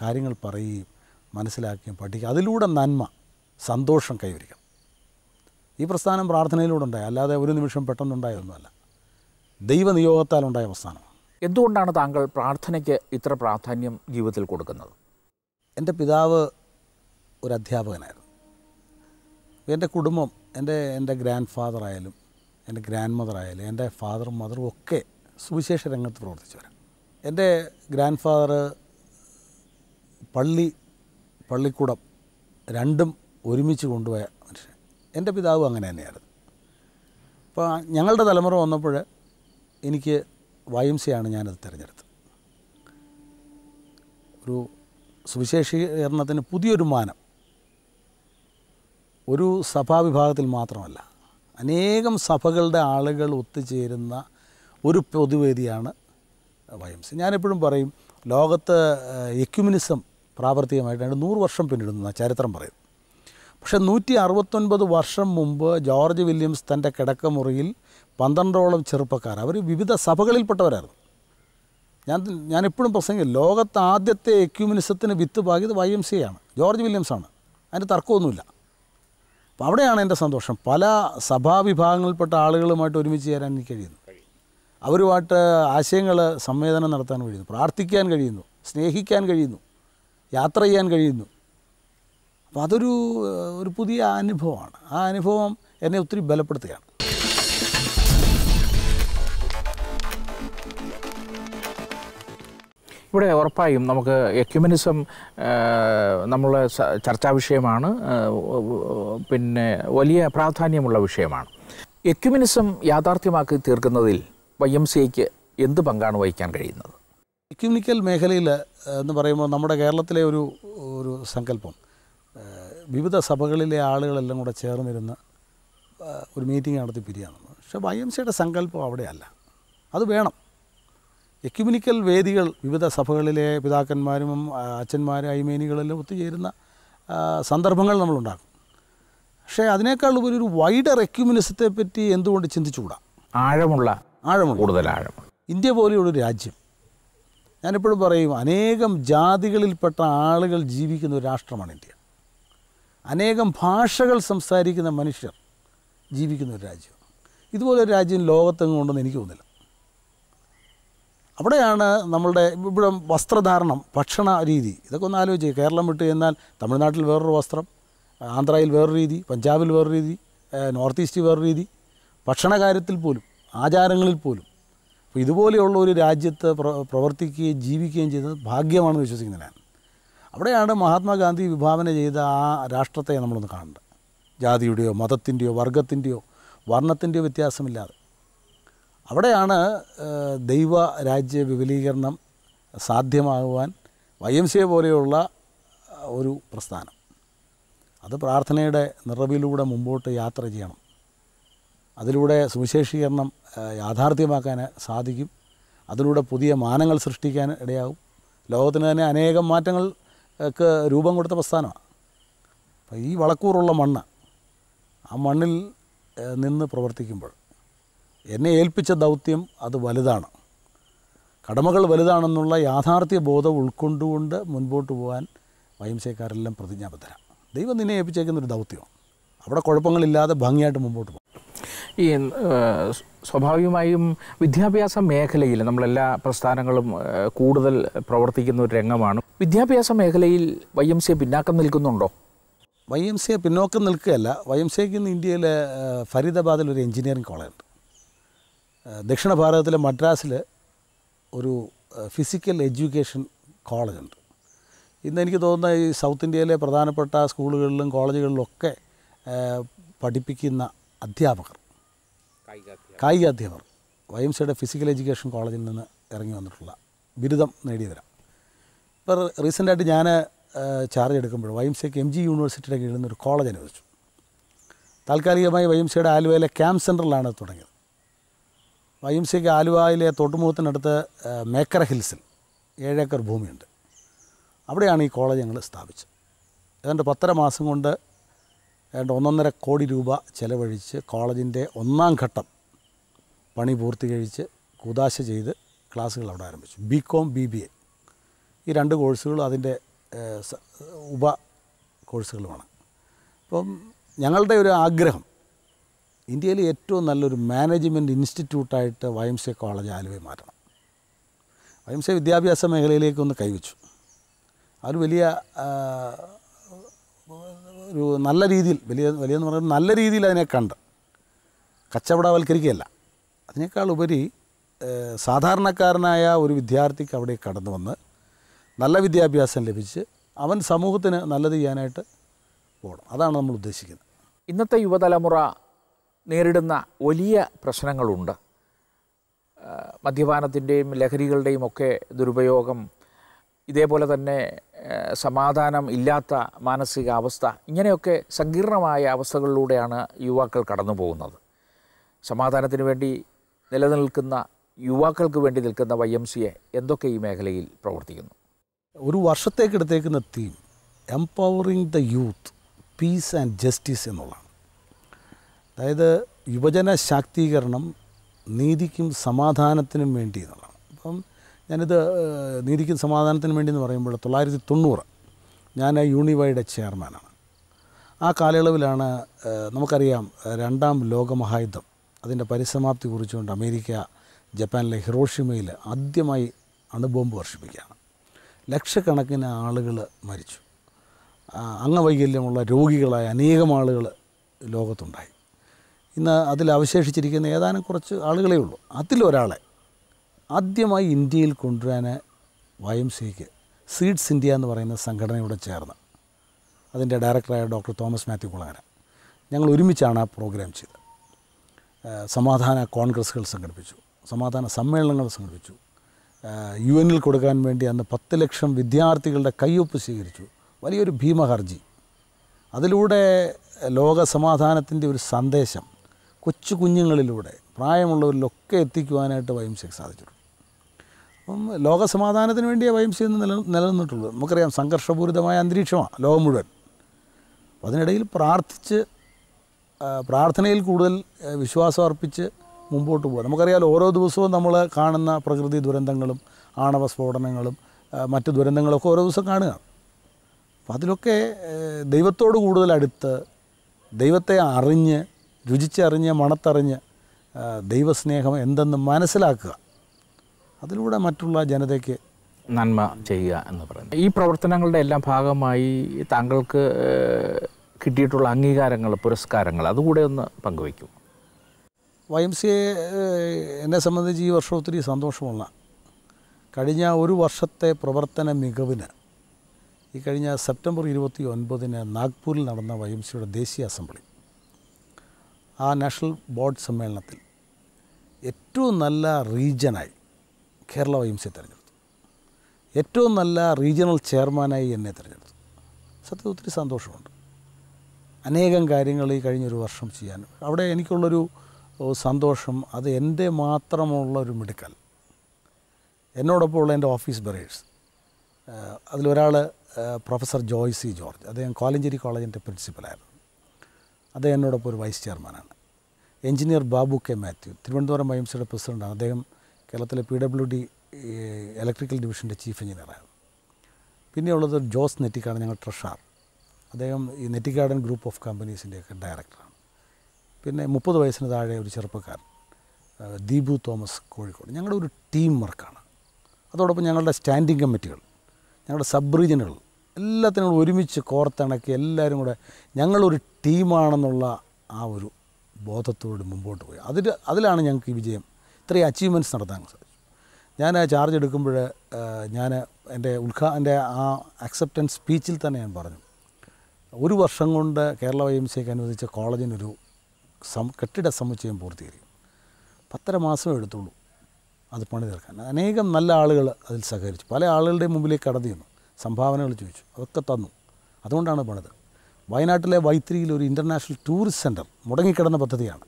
കാര്യങ്ങൾ പറയുകയും മനസ്സിലാക്കുകയും പഠിക്കുക അതിലൂടെ നന്മ സന്തോഷം കൈവരിക്കണം. ഈ പ്രസ്ഥാനം പ്രാർത്ഥനയിലൂടെ ഉണ്ടായി അല്ലാതെ ഒരു നിമിഷം പെട്ടെന്നുണ്ടായതൊന്നുമല്ല. ദൈവനിയോഗത്താൽ ഉണ്ടായ പ്രസ്ഥാനം. എന്തുകൊണ്ടാണ് താങ്കൾ പ്രാർത്ഥനയ്ക്ക് ഇത്ര പ്രാധാന്യം ജീവിതത്തിൽ കൊടുക്കുന്നത്? എന്റെ പിതാവ് ഒരു അധ്യാപകനായിരുന്നു. എന്റെ കുടുംബം എന്റെ എന്റെ ഗ്രാൻഡ് ഫാദർ ആയാലും എന്റെ ഗ്രാൻഡ് മദർ ആയാലും എന്റെ ഫാദറും മദറും ഒക്കെ സുവിശേഷ രംഗത്ത് പ്രവർത്തിച്ചവരാണ്. എന്റെ ഗ്രാൻഡ് ഫാദർ പള്ളി പള്ളിക്കൂടം രണ്ടും ഒരുമിച്ച് കൊണ്ടുപോയ മനുഷ്യൻ. എന്റെ പിതാവും അങ്ങനെ തന്നെയായിരുന്നു. അപ്പോൾ ഞങ്ങളുടെ തലമുറ വന്നപ്പോൾ എനിക്ക് വൈംസയാണ് ഞാനത് തിരഞ്ഞെടുത്തത്. ഒരു സുവിശേഷീകരണത്തിന് പുതിയൊരു മാനം ഒരു സഭാവിഭാഗത്തിൽ മാത്രമല്ല അനേകം സഭകളുടെ ആളുകൾ ഒത്തുചേരുന്ന ഒരു പൊതുവേദിയാണ് വൈംസി ഞാനെപ്പോഴും പറയും ലോകത്ത് എക്യുമിനിസം പ്രാവർത്തികമായിട്ട് നൂറ് വർഷം പിന്നിടുന്ന ചരിത്രം പറയും. പക്ഷേ നൂറ്റി അറുപത്തൊൻപത് വർഷം മുമ്പ് ജോർജ് വില്യംസ് തന്റെ കിടക്കമുറിയിൽ പന്ത്രണ്ടോളം ചെറുപ്പക്കാർ അവർ വിവിധ സഭകളിൽപ്പെട്ടവരായിരുന്നു. ഞാൻ ഞാനെപ്പോഴും പ്രസംഗിക്കും ലോകത്ത് ആദ്യത്തെ എക്യുമിനിസത്തിന് വിത്ത് പാകിയത് വൈ എം സി ആണ് ജോർജ് വില്യംസാണ്. അതിന് തർക്കമൊന്നുമില്ല. അപ്പോൾ അവിടെയാണ് എന്റെ സന്തോഷം. പല സഭാവിഭാഗങ്ങളിൽപ്പെട്ട ആളുകളുമായിട്ട് ഒരുമിച്ച് ചേരാൻ എനിക്ക് കഴിയുന്നു. അവരുമായിട്ട് ആശയങ്ങൾ സംവേദനം നടത്താൻ കഴിയുന്നു. പ്രാർത്ഥിക്കാൻ കഴിയുന്നു. സ്നേഹിക്കാൻ കഴിയുന്നു. യാത്ര ചെയ്യാൻ കഴിയുന്നു. അപ്പോൾ അതൊരു ഒരു പുതിയ അനുഭവമാണ്. ആ അനുഭവം എന്നെ ഒത്തിരി ബലപ്പെടുത്തുകയാണ്. ഇവിടെ ഉറപ്പായും നമുക്ക് എക്യുമനിസം നമ്മളെ ചർച്ചാ വിഷയമാണ് പിന്നെ വലിയ പ്രാധാന്യമുള്ള വിഷയമാണ്. എക്യുമനിസം യാഥാർത്ഥ്യമാക്കി തീർക്കുന്നതിൽ വൈ എം സി എന്ത് പങ്കാണ് വഹിക്കാൻ കഴിയുന്നത്? എക്യുമിനിക്കൽ മേഖലയിൽ എന്ന് പറയുമ്പോൾ നമ്മുടെ കേരളത്തിലെ ഒരു ഒരു സങ്കല്പം. വിവിധ സഭകളിലെ ആളുകളെല്ലാം കൂടെ ചേർന്നിരുന്ന് ഒരു മീറ്റിംഗ് നടത്തി പിരിയാണെന്ന് പക്ഷേ വൈ എം സിയുടെ സങ്കല്പം അവിടെയല്ല. അത് വേണം. എക്യുമിനിക്കൽ വേദികൾ വിവിധ സഭകളിലെ പിതാക്കന്മാരും അച്ഛന്മാരും ഐമേനികളെല്ലാം ഒത്തുചേരുന്ന സന്ദർഭങ്ങൾ നമ്മളുണ്ടാക്കും. പക്ഷേ അതിനേക്കാൾ ഉപരി ഒരു വൈഡർ എക്യുമിനിസത്തെ പറ്റി എന്തുകൊണ്ട് ചിന്തിച്ചുകൂടാ? ആഴമുള്ള ആഴമുള്ള. കൂടുതൽ ആഴം ഇന്ത്യ പോലെയുള്ള ഒരു രാജ്യം. ഞാനെപ്പോഴും പറയും അനേകം ജാതികളിൽപ്പെട്ട ആളുകൾ ജീവിക്കുന്ന ഒരു രാഷ്ട്രമാണ് ഇന്ത്യ. അനേകം ഭാഷകൾ സംസാരിക്കുന്ന മനുഷ്യർ ജീവിക്കുന്ന ഒരു രാജ്യം. ഇതുപോലെ ഒരു രാജ്യം ലോകത്തെങ്ങും ഉണ്ടെന്ന് എനിക്ക് തോന്നുന്നില്ല. അവിടെയാണ് നമ്മളുടെ ഇവിടെ വസ്ത്രധാരണം ഭക്ഷണ രീതി. ഇതൊക്കെ ഒന്ന് ആലോചിച്ച് കേരളം വിട്ട് കഴിഞ്ഞാൽ തമിഴ്നാട്ടിൽ വേറൊരു വസ്ത്രം ആന്ധ്രയിൽ വേറൊരു രീതി പഞ്ചാബിൽ വേറൊരു രീതി നോർത്ത് ഈസ്റ്റ് വേറൊരു രീതി. ഭക്ഷണ കാര്യത്തിൽ പോലും ആചാരങ്ങളിൽ പോലും. അപ്പോൾ ഇതുപോലെയുള്ള ഒരു രാജ്യത്ത് പ്ര പ്രവർത്തിക്കുകയും ജീവിക്കുകയും ചെയ്തത് ഭാഗ്യമാണെന്ന് വിശ്വസിക്കുന്ന ഞാൻ. അവിടെയാണ് മഹാത്മാഗാന്ധി വിഭാവന ചെയ്ത ആ രാഷ്ട്രത്തെ നമ്മളൊന്ന് കാണേണ്ടത്. ജാതിയുടെയോ മതത്തിന്റെയോ വർഗത്തിന്റെയോ വർണത്തിന്റെയോ വ്യത്യാസമില്ലാതെ. അവിടെയാണ് ദൈവ രാജ്യ വിപുലീകരണം സാധ്യമാകുവാൻ വൈ എം സി എ പോലെയുള്ള ഒരു പ്രസ്ഥാനം. അത് പ്രാർത്ഥനയുടെ നിറവിലൂടെ മുമ്പോട്ട് യാത്ര ചെയ്യണം. അതിലൂടെ സുവിശേഷീകരണം യാഥാർത്ഥ്യമാക്കാൻ സാധിക്കും. അതിലൂടെ പുതിയ മാനങ്ങൾ സൃഷ്ടിക്കാൻ ഇടയാകും. ലോകത്തിന് തന്നെ അനേകം മാറ്റങ്ങൾ ഒക്കെ രൂപം കൊടുത്ത പ്രസ്ഥാനമാണ്. അപ്പോൾ ഈ വളക്കൂറുള്ള മണ്ണ് ആ മണ്ണിൽ നിന്ന് പ്രവർത്തിക്കുമ്പോൾ എന്നെ ഏൽപ്പിച്ച ദൗത്യം അത് വലുതാണ്. കടമകൾ വലുതാണെന്നുള്ള യാഥാർത്ഥ്യ ബോധം ഉൾക്കൊണ്ടുകൊണ്ട് മുൻപോട്ട് പോകാൻ വൈംസേക്കാരെല്ലാം പ്രതിജ്ഞാബദ്ധരാണ് ദൈവം നിന്നെ ഏൽപ്പിച്ചേക്കുന്ന ഒരു ദൗത്യമാണ് അവിടെ കുഴപ്പങ്ങളില്ലാതെ ഭംഗിയായിട്ട് മുമ്പോട്ട് പോകും. ഈ സ്വാഭാവികമായും വിദ്യാഭ്യാസ മേഖലയിൽ നമ്മളെല്ലാ പ്രസ്ഥാനങ്ങളും കൂടുതൽ പ്രവർത്തിക്കുന്ന ഒരു രംഗമാണ്. വിദ്യാഭ്യാസ മേഖലയിൽ വൈ എം സി പിന്നാക്കം നിൽക്കുന്നുണ്ടോ? വൈ എം സി പിന്നോക്കം നിൽക്കുകയല്ല. വൈ എം സിക്ക് ഇന്ന് ഇന്ത്യയിലെ ഫരീദാബാദിൽ ഒരു എഞ്ചിനീയറിംഗ് കോളേജുണ്ട്. ഏഹ്, ദക്ഷിണ ഭാരതത്തിലെ മദ്രാസിൽ ഒരു ഫിസിക്കൽ എഡ്യൂക്കേഷൻ കോളേജുണ്ട് ഇന്ന് എനിക്ക് തോന്നുന്ന ഈ സൗത്ത് ഇന്ത്യയിലെ പ്രധാനപ്പെട്ട സ്കൂളുകളിലും കോളേജുകളിലൊക്കെ പഠിപ്പിക്കുന്ന അധ്യാപകർ കായിക അധ്യാപകർ വൈ എം സിയുടെ ഫിസിക്കൽ എഡ്യൂക്കേഷൻ കോളേജിൽ നിന്ന് ഇറങ്ങി വന്നിട്ടുള്ള ബിരുദം നേടിയവരാണ് ഇപ്പോൾ റീസെന്റായിട്ട് ഞാൻ ചാർജ് എടുക്കുമ്പോൾ വൈ എം സിക്ക് എം ജി യൂണിവേഴ്സിറ്റിയുടെ കീഴിൽ നിന്ന് ഒരു കോളേജ് അനുവദിച്ചു. താൽക്കാലികമായി വൈ എം സിയുടെ ആലുവയിലെ ക്യാമ്പ് സെന്ററിലാണ് തുടങ്ങിയത്. വൈ എം സിക്ക് ആലുവയിലെ തോട്ടുമുഖത്തിനടുത്ത് ഏഹ്, മേക്കര ഹിൽസിൽ ഏഴേക്കർ ഭൂമിയുണ്ട്. അവിടെയാണ് ഈ കോളേജ് ഞങ്ങൾ സ്ഥാപിച്ചത്. ഏതാണ്ട് പത്തര മാസം കൊണ്ട് ഏതാണ്ട് ഒന്നൊന്നര കോടി രൂപ ചെലവഴിച്ച് കോളേജിന്റെ ഒന്നാം ഘട്ടം പണി പൂർത്തീകരിച്ച് കുതാശ ചെയ്ത് ക്ലാസ്സുകൾ അവിടെ ആരംഭിച്ചു. B com B B A ഈ രണ്ട് കോഴ്സുകളും അതിന്റെ ഉപ കോഴ്സുകളുമാണ്. അപ്പം ഞങ്ങളുടെ ഒരു ആഗ്രഹം ഇന്ത്യയിലെ ഏറ്റവും നല്ലൊരു മാനേജ്മെന്റ് ഇൻസ്റ്റിറ്റ്യൂട്ടായിട്ട് വൈ എം സി കോളേജ് ആലുവയെ മാറ്റണം. വൈ എം സി വിദ്യാഭ്യാസ മേഖലയിലേക്കൊന്ന് കൈവച്ചു. അത് വലിയ ഒരു നല്ല രീതിയിൽ വലിയ വലിയെന്ന് പറയുന്നത് നല്ല രീതിയിൽ അതിനെ കണ്ട്. കച്ചവടവൽക്കരിക്കുകയല്ല. അതിനേക്കാൾ ഉപരി സാധാരണക്കാരനായ ഒരു വിദ്യാർത്ഥിക്ക് അവിടെ കടന്നു വന്ന് നല്ല വിദ്യാഭ്യാസം ലഭിച്ച് അവൻ സമൂഹത്തിന് നല്ലത് ചെയ്യാനായിട്ട് പോകണം. അതാണ് നമ്മൾ ഉദ്ദേശിക്കുന്നത്. ഇന്നത്തെ യുവതലമുറ നേരിടുന്ന വലിയ പ്രശ്നങ്ങളുണ്ട്. മദ്യപാനത്തിന്റെയും ലഹരികളുടെയും ഒക്കെ ദുരുപയോഗം ഇതേപോലെ തന്നെ സമാധാനം ഇല്ലാത്ത മാനസികാവസ്ഥ ഇങ്ങനെയൊക്കെ സങ്കീർണമായ അവസ്ഥകളിലൂടെയാണ് യുവാക്കൾ കടന്നു പോകുന്നത്. സമാധാനത്തിന് വേണ്ടി നിലനിൽക്കുന്ന യുവാക്കൾക്ക് വേണ്ടി നിൽക്കുന്ന വൈ എം സി എ എന്തൊക്കെ ഈ മേഖലയിൽ പ്രവർത്തിക്കുന്നു? ഒരു വർഷത്തേക്കെടുത്തേക്കുന്ന theme empowering the youth peace and justice എന്നുള്ളതാണ്. അതായത് യുവജന ശാക്തീകരണം നീതിക്കും സമാധാനത്തിനും വേണ്ടി എന്നുള്ളതാണ്. അപ്പം ഞാനിത് നീതിക്കും സമാധാനത്തിനും വേണ്ടി എന്ന് പറയുമ്പോൾ തൊള്ളായിരത്തി തൊണ്ണൂറ് ഞാൻ യൂണിവൈഡ് ചെയർമാനാണ്. ആ കാലയളവിലാണ് നമുക്കറിയാം രണ്ടാം ലോകമഹായുദ്ധം അതിന്റെ പരിസമാപ്തി കുറിച്ചുകൊണ്ട് അമേരിക്ക ജപ്പാനിലെ ഹിറോഷിമയിൽ ആദ്യമായി അണുബോംബ് വർഷിപ്പിക്കുകയാണ്. ലക്ഷക്കണക്കിന് ആളുകൾ മരിച്ചു. അംഗവൈകല്യമുള്ള രോഗികളായ അനേകം ആളുകൾ ലോകത്തുണ്ടായി. ഇന്ന് അതിൽ അവശേഷിച്ചിരിക്കുന്ന ഏതാനും കുറച്ച് ആളുകളേ ഉള്ളൂ. അതിലൊരാളെ ആദ്യമായി ഇന്ത്യയിൽ കൊണ്ടുവരാൻ വൈ എം സിക്ക് സീഡ്സ് ഇന്ത്യ എന്ന് പറയുന്ന സംഘടനയോട് ചേർന്ന്. അതിന്റെ ഡയറക്ടറായ ഡോക്ടർ തോമസ് മാത്യു കുളങ്ങര. ഞങ്ങൾ ഒരുമിച്ചാണ് ആ പ്രോഗ്രാം ചെയ്തത്. സമാധാന കോൺഗ്രസ്സുകൾ സംഘടിപ്പിച്ചു. സമാധാന സമ്മേളനങ്ങൾ സംഘടിപ്പിച്ചു. യു എനിൽ കൊടുക്കാൻ വേണ്ടി അന്ന് പത്ത് ലക്ഷം വിദ്യാർത്ഥികളുടെ കയ്യൊപ്പ് സ്വീകരിച്ചു. വലിയൊരു ഭീമഹർജി. അതിലൂടെ ലോക സമാധാനത്തിന്റെ ഒരു സന്ദേശം കൊച്ചു കുഞ്ഞുങ്ങളിലൂടെ പ്രായമുള്ളവരിലൊക്കെ എത്തിക്കുവാനായിട്ട് വൈംസിക്ക് സാധിച്ചിട്ടുള്ളൂ അപ്പം ലോകസമാധാനത്തിന് വേണ്ടിയേ വൈംസി എന്ന് നില നിലനിന്നിട്ടുള്ളൂ. നമുക്കറിയാം സംഘർഷപൂരിതമായ അന്തരീക്ഷമാണ് ലോകം മുഴുവൻ. അപ്പം അതിനിടയിൽ പ്രാർത്ഥിച്ച് പ്രാർത്ഥനയിൽ കൂടുതൽ വിശ്വാസം അർപ്പിച്ച് മുമ്പോട്ട് പോകുക നമുക്കറിയാം ഓരോ ദിവസവും നമ്മൾ കാണുന്ന പ്രകൃതി ദുരന്തങ്ങളും ആണവ സ്ഫോടനങ്ങളും മറ്റ് ദുരന്തങ്ങളൊക്കെ ഓരോ ദിവസം കാണുക. അപ്പം അതിലൊക്കെ ദൈവത്തോട് കൂടുതൽ അടുത്ത് ദൈവത്തെ അറിഞ്ഞ് രുചിച്ചറിഞ്ഞ് മണത്തറിഞ്ഞ് ദൈവസ്നേഹം എന്തെന്ന് മനസ്സിലാക്കുക. അതിലൂടെ മറ്റുള്ള ജനതയ്ക്ക് നന്മ ചെയ്യുക എന്ന് പറയുന്നത്. ഈ പ്രവർത്തനങ്ങളുടെ എല്ലാം ഭാഗമായി താങ്കൾക്ക് കിട്ടിയിട്ടുള്ള അംഗീകാരങ്ങൾ പുരസ്കാരങ്ങൾ അതുകൂടെ ഒന്ന് പങ്കുവയ്ക്കും. വൈ എം സി എ എന്നെ സംബന്ധിച്ച് ഈ വർഷം ഒത്തിരി സന്തോഷമുള്ള കഴിഞ്ഞ ഒരു വർഷത്തെ പ്രവർത്തന മികവിന് ഈ കഴിഞ്ഞ സെപ്റ്റംബർ ഇരുപത്തി ഒൻപതിന് നാഗ്പൂരിൽ നടന്ന വൈ എം സിയുടെ ദേശീയ അസംബ്ലി. ആ നാഷണൽ ബോർഡ് സമ്മേളനത്തിൽ ഏറ്റവും നല്ല റീജിയനായി കേരള വൈ എം സി തിരഞ്ഞെടുത്തു. ഏറ്റവും നല്ല റീജിയണൽ ചെയർമാനായി എന്നെ തിരഞ്ഞെടുത്തു. സത്യത്തിൽ ഒത്തിരി സന്തോഷമുണ്ട്. അനേകം കാര്യങ്ങൾ ഈ കഴിഞ്ഞൊരു വർഷം ചെയ്യാൻ. അവിടെ എനിക്കുള്ളൊരു സന്തോഷം അത് എന്റെ മാത്രമുള്ള ഒരു മിടുക്കൽ. എന്നോടൊപ്പം ഉള്ള എന്റെ ഓഫീസ് ബറേഴ്സ് അതിലൊരാൾ പ്രൊഫസർ ജോയ്സി ജോർജ്. അദ്ദേഹം കോലഞ്ചേരി കോളേജിന്റെ പ്രിൻസിപ്പലായിരുന്നു. അദ്ദേഹം എന്നോടൊപ്പം ഒരു വൈസ് ചെയർമാനാണ് engineer Babu K Mathew Thiruvananthapuram സിയുടെ പ്രസിഡന്റാണ് അദ്ദേഹം കേരളത്തിലെ പി ഡബ്ല്യു ഡി ഇലക്ട്രിക്കൽ ഡിവിഷന്റെ ചീഫ് എഞ്ചിനീയറാണ് പിന്നെയുള്ളത് ജോസ് നെറ്റിക്കാണ് ഞങ്ങൾ ട്രഷാർ അദ്ദേഹം ഈ നെറ്റിക്കാടൻ ഗ്രൂപ്പ് ഓഫ് കമ്പനീസിന്റെയൊക്കെ ഡയറക്ടറാണ് പിന്നെ മുപ്പത് വയസ്സിന് താഴെ ഒരു ചെറുപ്പക്കാരൻ ദീപു തോമസ് കോഴിക്കോട്. ഞങ്ങളുടെ ഒരു ടീം വർക്കാണ് അതോടൊപ്പം ഞങ്ങളുടെ സ്റ്റാൻഡിംഗ് കമ്മിറ്റികൾ ഞങ്ങളുടെ സബ് റീജിയനുകൾ എല്ലാത്തിനും കൂടെ ഒരുമിച്ച് കോർത്തിണക്കി എല്ലാവരും കൂടെ ഞങ്ങളൊരു ടീമാണെന്നുള്ള ആ ഒരു ബോധത്തോട് മുമ്പോട്ട് പോയി. അതിൽ അതിലാണ് ഞങ്ങൾക്ക് ഈ വിജയം. ഇത്രയും അച്ചീവ്മെന്റ്സ് നടത്താൻ സാധിച്ചു. ഞാൻ ആ ചാർജ് എടുക്കുമ്പോൾ ഞാൻ എന്റെ ഉദ്ഘാ എന്റെ ആ അക്സെപ്റ്റൻസ് സ്പീച്ചിൽ തന്നെ ഞാൻ പറഞ്ഞു. ഒരു വർഷം കൊണ്ട് കേരള വൈ എം സിക്ക് അനുവദിച്ച കോളേജിനൊരു സം കെട്ടിട സമുച്ചയം പൂർത്തീകരിക്കും. പത്തര മാസം എടുത്തുള്ളൂ. അത് പണി തീർക്കാൻ അനേകം നല്ല ആളുകൾ അതിൽ സഹകരിച്ചു. പല ആളുകളുടെയും മുമ്പിലേക്ക് കടന്നു സംഭാവനകൾ ചോദിച്ചു. അതൊക്കെ തന്നു. അതുകൊണ്ടാണ് പണിത്. വയനാട്ടിലെ വൈത്തിരിയിൽ ഒരു ഇന്റർനാഷണൽ ടൂറിസ്റ്റ് സെന്റർ മുടങ്ങിക്കിടന്ന പദ്ധതിയാണ്.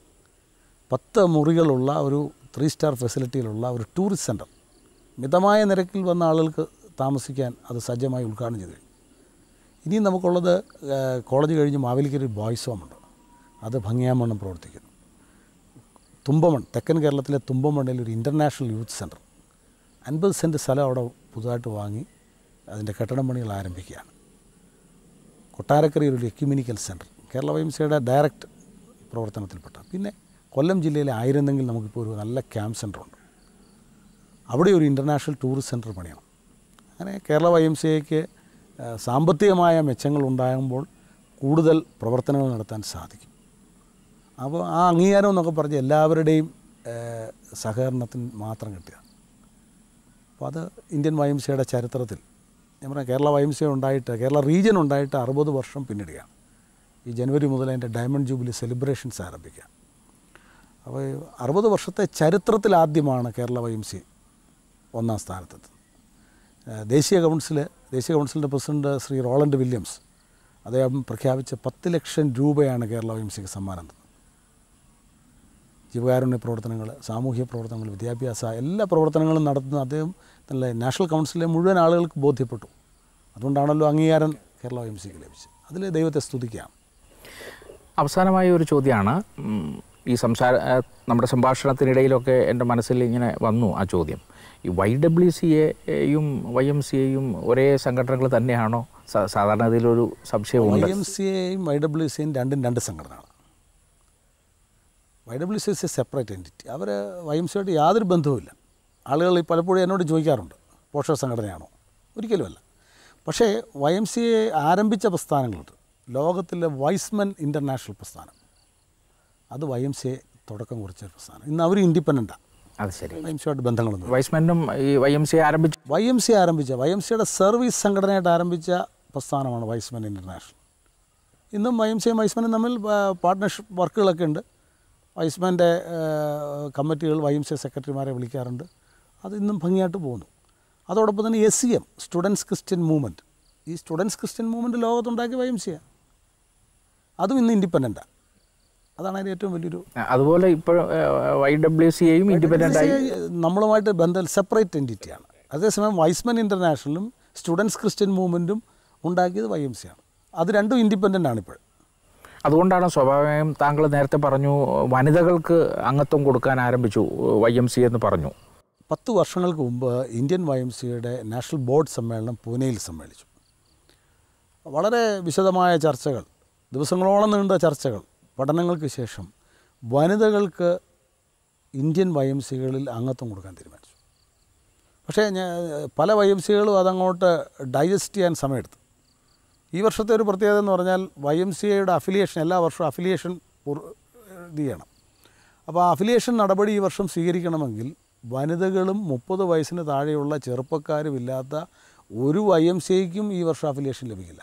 പത്ത് മുറികളുള്ള ഒരു ത്രീ സ്റ്റാർ ഫെസിലിറ്റിയിലുള്ള ഒരു ടൂറിസ്റ്റ് സെന്റർ മിതമായ നിരക്കിൽ വന്ന ആളുകൾക്ക് താമസിക്കാൻ അത് സജ്ജമായി ഉദ്ഘാടനം ചെയ്തു കഴിഞ്ഞു. ഇനിയും നമുക്കുള്ളത് കോളേജ് കഴിഞ്ഞ് മാവേലിക്കര ബോയ്സ് ഹോമുണ്ട് അത് ഭംഗിയാമണ്ണം പ്രവർത്തിക്കുന്നു. തുമ്പമൺ തെക്കൻ കേരളത്തിലെ തുമ്പമണ്ണിൽ ഒരു ഇന്റർനാഷണൽ യൂത്ത് സെന്റർ അൻപത് സെന്റ് സ്ഥലം അവിടെ പുതുതായിട്ട് വാങ്ങി അതിന്റെ കെട്ടിടം പണികൾ ആരംഭിക്കുകയാണ്. കൊട്ടാരക്കരയിലൊരു എക്യുമിനിക്കൽ സെന്റർ കേരള വൈംസയുടെ ഡയറക്റ്റ് പ്രവർത്തനത്തിൽപ്പെട്ട. പിന്നെ കൊല്ലം ജില്ലയിലെ ആയിരുന്നെങ്കിൽ നമുക്കിപ്പോൾ ഒരു നല്ല ക്യാമ്പ് സെന്ററുണ്ട് അവിടെ ഒരു ഇന്റർനാഷണൽ ടൂറിസ്റ്റ് സെന്റർ പണിയണം. അങ്ങനെ കേരള വൈ എം സാമ്പത്തികമായ മെച്ചങ്ങൾ ഉണ്ടാകുമ്പോൾ കൂടുതൽ പ്രവർത്തനങ്ങൾ നടത്താൻ സാധിക്കും. അപ്പോൾ ആ അംഗീകാരം എന്നൊക്കെ പറഞ്ഞ് എല്ലാവരുടെയും സഹകരണത്തിന് മാത്രം കിട്ടുക. അപ്പോൾ അത് ഇന്ത്യൻ വൈ എം സിയുടെ ചരിത്രത്തിൽ ഞാൻ പറഞ്ഞ കേരള വൈംസ ഉണ്ടായിട്ട് കേരള റീജിയൻ ഉണ്ടായിട്ട് അറുപത് വർഷം പിന്നിടുകയാണ്. ഈ ജനുവരി മുതൽ അതിന്റെ ഡയമണ്ട് ജൂബിലി സെലിബ്രേഷൻസ് ആരംഭിക്കുക. അപ്പോൾ അറുപത് വർഷത്തെ ചരിത്രത്തിലാദ്യമാണ് കേരള വൈംസി ഒന്നാം സ്ഥാനത്തെത്തുന്നത്. ദേശീയ കൗൺസിൽ ദേശീയ കൗൺസിലിന്റെ പ്രസിഡന്റ് ശ്രീ റോളണ്ട് വില്യംസ് അദ്ദേഹം പ്രഖ്യാപിച്ച പത്ത് ലക്ഷം രൂപയാണ് കേരള വൈംസിക്ക് സമ്മാനം ജീവകാരുണ്യ പ്രവർത്തനങ്ങൾ സാമൂഹ്യ പ്രവർത്തനങ്ങൾ വിദ്യാഭ്യാസ എല്ലാ പ്രവർത്തനങ്ങളും നടത്തുന്ന അദ്ദേഹം നല്ല നാഷണൽ കൗൺസിലിലെ മുഴുവൻ ആളുകൾക്ക് ബോധ്യപ്പെട്ടു. അതുകൊണ്ടാണല്ലോ അംഗീകാരം കേരള വൈ എം സിക്ക് ലഭിച്ചത്. അതിൽ ദൈവത്തെ സ്തുതിക്കാം. അവസാനമായ ഒരു ചോദ്യമാണ് ഈ സംസാര നമ്മുടെ സംഭാഷണത്തിനിടയിലൊക്കെ എന്റെ മനസ്സിൽ ഇങ്ങനെ വന്നു ആ ചോദ്യം. ഈ വൈ ഡബ്ല്യു സി എയും വൈ എം സി എയും ഒരേ സംഘടനകൾ തന്നെയാണോ? സാധാരണ ഇതിലൊരു വൈ സംശയമുണ്ട് എം സി എയും വൈ ഡബ്ല്യു സിയും രണ്ടും രണ്ട് സംഘടനകളാണ്. Y W C S A separate entity. Our Y M സിയായിട്ട് യാതൊരു ബന്ധവുമില്ല. ആളുകൾ ഈ പലപ്പോഴും എന്നോട് ചോദിക്കാറുണ്ട് പോഷക സംഘടനയാണോ? ഒരിക്കലുമല്ല. പക്ഷേ വൈ എം സി എ ആരംഭിച്ച പ്രസ്ഥാനങ്ങളുണ്ട്. ലോകത്തിലെ വൈസ്മൻ ഇന്റർനാഷണൽ പ്രസ്ഥാനം. അത് വൈ എം സി എ തുടക്കം കുറിച്ച പ്രസ്ഥാനം. ഇന്ന് അവർ ഇൻഡിപെൻഡന്റാണ് അത് ശരി. വൈ എം സിയുമായിട്ട് ബന്ധങ്ങളൊന്നും വൈസ്മെനും ഈ വൈ എം സി ആരംഭിച്ചു വൈ എം സി ആരംഭിച്ച വൈ എം സിയുടെ സർവീസ് സംഘടനയായിട്ട് ആരംഭിച്ച പ്രസ്ഥാനമാണ് വൈസ്മൻ ഇന്റർനാഷണൽ ഇന്നും വൈ എം സിയും വൈസ്മനും തമ്മിൽ പാർട്ട്ണർഷിപ്പ് വർക്കുകളൊക്കെ ഉണ്ട്. വൈസ്മാന്റെ കമ്മിറ്റികൾ വൈ എം സി സെക്രട്ടറിമാരെ വിളിക്കാറുണ്ട്. അത് ഇന്നും ഭംഗിയായിട്ട് പോകുന്നു. അതോടൊപ്പം തന്നെ S C M students Christian movement. ഈ സ്റ്റുഡൻസ് ക്രിസ്ത്യൻ മൂവ്മെന്റ് ലോകത്തുണ്ടാക്കിയ വൈ എം സിയാണ് അതും ഇന്ന് ഇൻഡിപെൻഡന്റാണ് അതാണ് അതിന്റെ ഏറ്റവും വലിയൊരു അതുപോലെ ഇപ്പോൾ വൈ ഡബ്ല്യു സി എയും ഇൻഡിപെൻഡന്റ് നമ്മളുമായിട്ട് ബന്ധം സെപ്പറേറ്റ് എന്റിറ്റിയാണ്. അതേസമയം വൈസ്മൻ ഇന്റർനാഷണലും സ്റ്റുഡൻസ് ക്രിസ്ത്യൻ മൂവ്മെന്റും ഉണ്ടാക്കിയത് വൈ എം സി ആണ് അത് രണ്ടും ഇൻഡിപെൻഡന്റ് ആണ് ഇപ്പോൾ അതുകൊണ്ടാണ് സ്വാഭാവികം താങ്കൾ നേരത്തെ പറഞ്ഞു വനിതകൾക്ക് അംഗത്വം കൊടുക്കാൻ ആരംഭിച്ചു വൈ എം സി എന്ന് പറഞ്ഞു. പത്ത് വർഷങ്ങൾക്ക് മുമ്പ് ഇന്ത്യൻ വൈ എം സിയുടെ നാഷണൽ ബോർഡ് സമ്മേളനം പൂനെയിൽ സമ്മേളിച്ചു. വളരെ വിശദമായ ചർച്ചകൾ ദിവസങ്ങളോളം നീണ്ട ചർച്ചകൾ പഠനങ്ങൾക്ക് ശേഷം വനിതകൾക്ക് ഇന്ത്യൻ വൈ എം സികളിൽ അംഗത്വം കൊടുക്കാൻ തീരുമാനിച്ചു. പക്ഷേ ഞാൻ പല വൈ എം സികളും അതങ്ങോട്ട് ഡൈജസ്റ്റ് ചെയ്യാൻ സമയമെടുത്തു. ഈ വർഷത്തെ ഒരു പ്രത്യേകത എന്ന് പറഞ്ഞാൽ വൈ എം സി ഐയുടെ അഫിലിയേഷൻ എല്ലാ വർഷവും അഫിലിയേഷൻ ഇത് ചെയ്യണം. അപ്പോൾ ആ അഫിലിയേഷൻ നടപടി ഈ വർഷം സ്വീകരിക്കണമെങ്കിൽ വനിതകളും മുപ്പത് വയസ്സിന് താഴെയുള്ള ചെറുപ്പക്കാരും ഇല്ലാത്ത ഒരു വൈ എം സി ഐക്കും ഈ വർഷം അഫിലിയേഷൻ ലഭിക്കില്ല.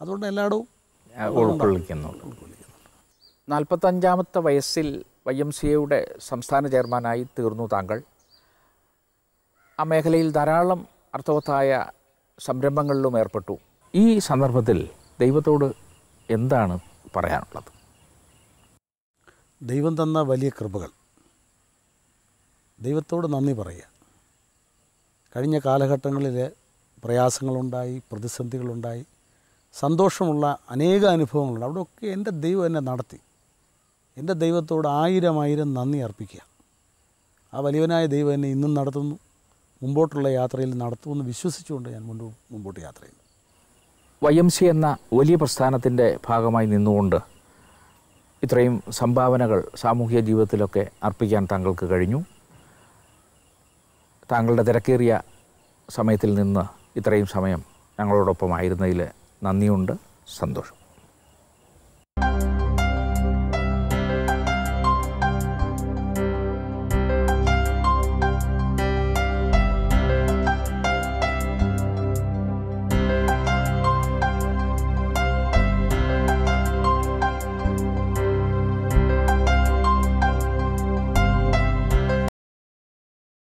അതുകൊണ്ട് എല്ലായിടവും ഉൾക്കൊള്ളിക്കുന്നുണ്ട് നാൽപ്പത്തഞ്ചാമത്തെ വയസ്സിൽ വൈ എം സി എയുടെ സംസ്ഥാന ചെയർമാനായി തീർന്നു താങ്കൾ. ആ മേഖലയിൽ ധാരാളം അർത്ഥവത്തായ സംരംഭങ്ങളിലും ഏർപ്പെട്ടു. ഈ സന്ദർഭത്തിൽ ദൈവത്തോട് എന്താണ് പറയാനുള്ളത്? ദൈവം തന്ന വലിയ കൃപകൾ. ദൈവത്തോട് നന്ദി പറയുക. കഴിഞ്ഞ കാലഘട്ടങ്ങളിൽ പ്രയാസങ്ങളുണ്ടായി പ്രതിസന്ധികളുണ്ടായി സന്തോഷമുള്ള അനേക അനുഭവങ്ങളുണ്ട്. അവിടെയൊക്കെ എന്റെ ദൈവം എന്നെ നടത്തി. എന്റെ ദൈവത്തോട് ആയിരം ആയിരം നന്ദി അർപ്പിക്കുക. ആ വലിയവനായ ദൈവം എന്നെ ഇന്നും നടത്തുന്നു. മുമ്പോട്ടുള്ള യാത്രയിൽ നടത്തുമെന്ന് വിശ്വസിച്ചുകൊണ്ട് ഞാൻ മുൻപ് മുമ്പോട്ട് യാത്ര ചെയ്യുന്നു. വൈ എം സി എന്ന വലിയ പ്രസ്ഥാനത്തിന്റെ ഭാഗമായി നിന്നുകൊണ്ട് ഇത്രയും സംഭാവനകൾ സാമൂഹിക ജീവിതത്തിലൊക്കെ അർപ്പിക്കാൻ താങ്കൾക്ക് കഴിഞ്ഞു. താങ്കളുടെ തിരക്കേറിയ സമയത്തിൽ നിന്ന് ഇത്രയും സമയം ഞങ്ങളോടൊപ്പം ആയിരുന്നതിൽ നന്ദിയുണ്ട് സന്തോഷം.